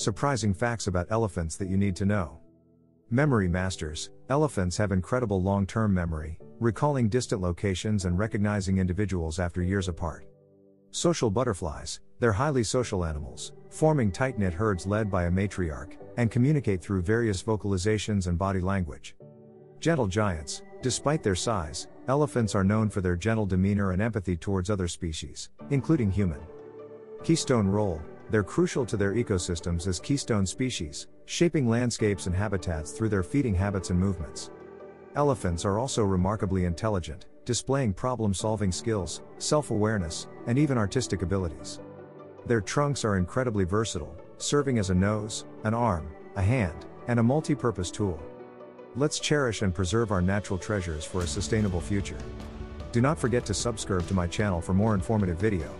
Surprising facts about elephants that you need to know. Memory masters elephants have incredible long term memory, recalling distant locations and recognizing individuals after years apart. Social butterflies, they're highly social animals, forming tight knit herds led by a matriarch, and communicate through various vocalizations and body language. Gentle giants, despite their size, elephants are known for their gentle demeanor and empathy towards other species, including human. Keystone role, they're crucial to their ecosystems as keystone species, shaping landscapes and habitats through their feeding habits and movements. Elephants are also remarkably intelligent, displaying problem solving skills, self awareness, and even artistic abilities. Their trunks are incredibly versatile, serving as a nose, an arm, a hand, and a multi purpose tool. Let's cherish and preserve our natural treasures for a sustainable future. Do not forget to subscribe to my channel for more informative video.